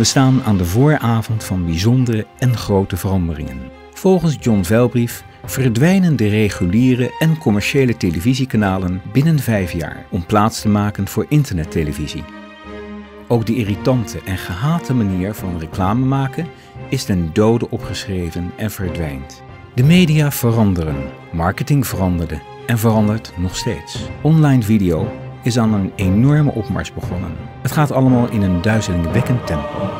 We staan aan de vooravond van bijzondere en grote veranderingen. Volgens John Velbrief verdwijnen de reguliere en commerciële televisiekanalen binnen vijf jaar om plaats te maken voor internettelevisie. Ook de irritante en gehate manier van reclame maken is ten dode opgeschreven en verdwijnt. De media veranderen, marketing veranderde en verandert nog steeds. Online video is aan een enorme opmars begonnen. Het gaat allemaal in een duizelingwekkend tempo.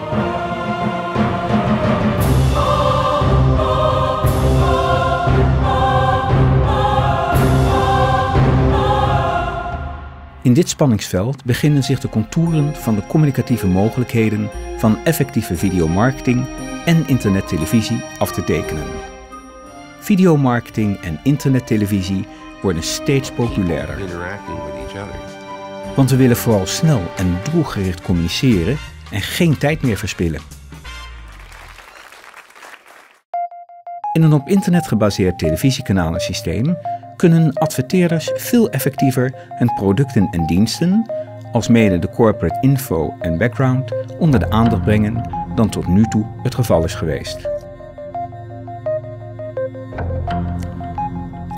In dit spanningsveld beginnen zich de contouren van de communicatieve mogelijkheden van effectieve videomarketing en internettelevisie af te tekenen. Videomarketing en internettelevisie worden steeds populairder. Want we willen vooral snel en doelgericht communiceren en geen tijd meer verspillen. In een op internet gebaseerd televisiekanalen-systeem kunnen adverteerders veel effectiever hun producten en diensten, als mede de corporate info en background, onder de aandacht brengen dan tot nu toe het geval is geweest.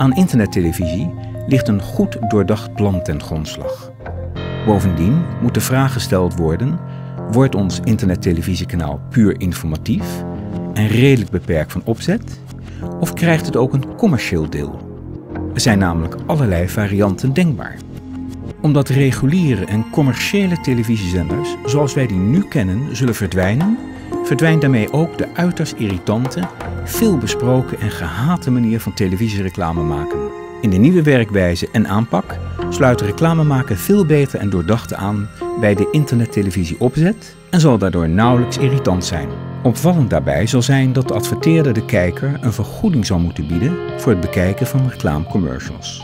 Aan internettelevisie ligt een goed doordacht plan ten grondslag. Bovendien moet de vraag gesteld worden: wordt ons internetttelevisiekanaal puur informatief en redelijk beperkt van opzet, of krijgt het ook een commercieel deel? Er zijn namelijk allerlei varianten denkbaar. Omdat reguliere en commerciële televisiezenders, zoals wij die nu kennen, zullen verdwijnen, verdwijnt daarmee ook de uiterst irritante, veel besproken en gehate manier van televisiereclame maken. In de nieuwe werkwijze en aanpak sluit reclame maken veel beter en doordacht aan bij de internettelevisie opzet en zal daardoor nauwelijks irritant zijn. Opvallend daarbij zal zijn dat de adverteerder de kijker een vergoeding zal moeten bieden voor het bekijken van reclamecommercials.